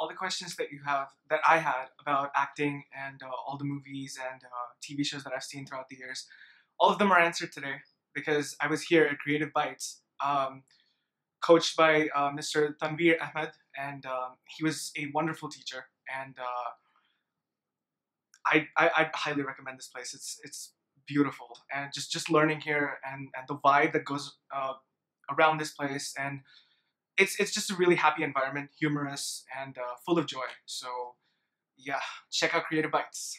all the questions that you have, that I had about acting and uh, all the movies and uh, TV shows that I've seen throughout the years, all of them are answered today because I was here at Creative Bites, um, coached by uh, Mr. Tanveer Ahmed, and um, he was a wonderful teacher. And uh, I, I, I highly recommend this place. It's it's beautiful, and just just learning here and and the vibe that goes uh, around this place and it's it's just a really happy environment, humorous and uh, full of joy. So yeah, check out Creative Bites.